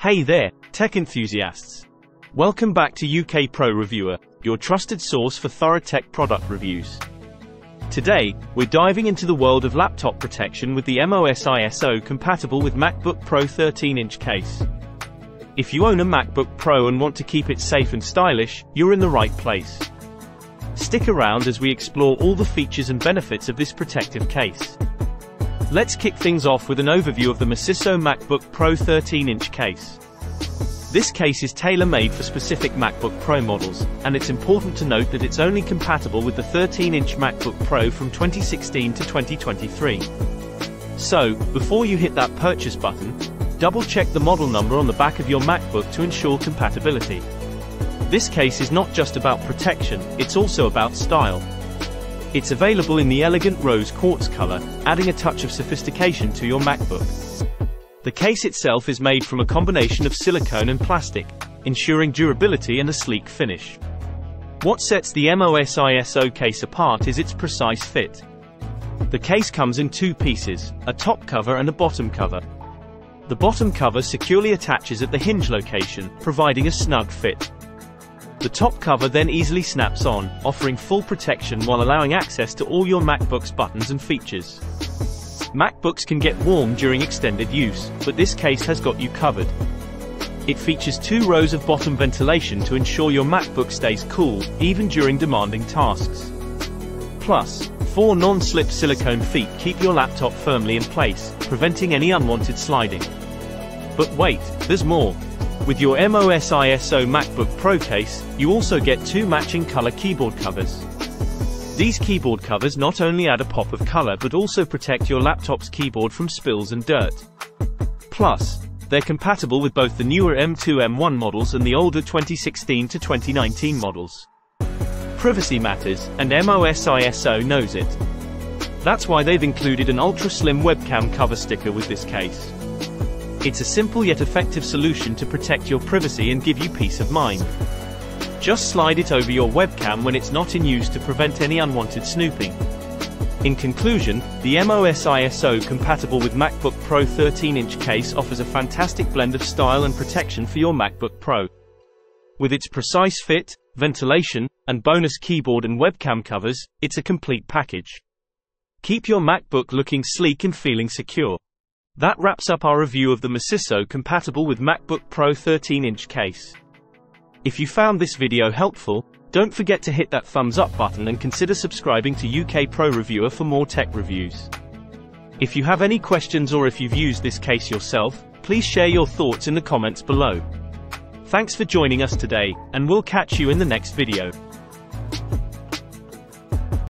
Hey there, tech enthusiasts. Welcome back to UK Pro Reviewer, your trusted source for thorough tech product reviews. Today, we're diving into the world of laptop protection with the MOSISO compatible with MacBook Pro 13-inch case. If you own a MacBook Pro and want to keep it safe and stylish, you're in the right place. Stick around as we explore all the features and benefits of this protective case. Let's kick things off with an overview of the MOSISO MacBook Pro 13-inch case. This case is tailor-made for specific MacBook Pro models, and it's important to note that it's only compatible with the 13-inch MacBook Pro from 2016 to 2023. So, before you hit that purchase button, double-check the model number on the back of your MacBook to ensure compatibility. This case is not just about protection, it's also about style. It's available in the elegant rose quartz color, adding a touch of sophistication to your MacBook. The case itself is made from a combination of silicone and plastic, ensuring durability and a sleek finish. What sets the MOSISO case apart is its precise fit. The case comes in two pieces, a top cover and a bottom cover. The bottom cover securely attaches at the hinge location, providing a snug fit. The top cover then easily snaps on, offering full protection while allowing access to all your MacBook's buttons and features. MacBooks can get warm during extended use, but this case has got you covered. It features two rows of bottom ventilation to ensure your MacBook stays cool, even during demanding tasks. Plus, four non-slip silicone feet keep your laptop firmly in place, preventing any unwanted sliding. But wait, there's more. With your MOSISO MacBook Pro case, you also get two matching color keyboard covers. These keyboard covers not only add a pop of color but also protect your laptop's keyboard from spills and dirt. Plus, they're compatible with both the newer M2 M1 models and the older 2016 to 2019 models. Privacy matters, and MOSISO knows it. That's why they've included an ultra-slim webcam cover sticker with this case. It's a simple yet effective solution to protect your privacy and give you peace of mind. Just slide it over your webcam when it's not in use to prevent any unwanted snooping. In conclusion, the MOSISO compatible with MacBook Pro 13-inch case offers a fantastic blend of style and protection for your MacBook Pro. With its precise fit, ventilation, and bonus keyboard and webcam covers, it's a complete package. Keep your MacBook looking sleek and feeling secure. That wraps up our review of the MOSISO compatible with MacBook Pro 13-inch case. If you found this video helpful, don't forget to hit that thumbs up button and consider subscribing to UK Pro Reviewer for more tech reviews. If you have any questions or if you've used this case yourself, please share your thoughts in the comments below. Thanks for joining us today, and we'll catch you in the next video.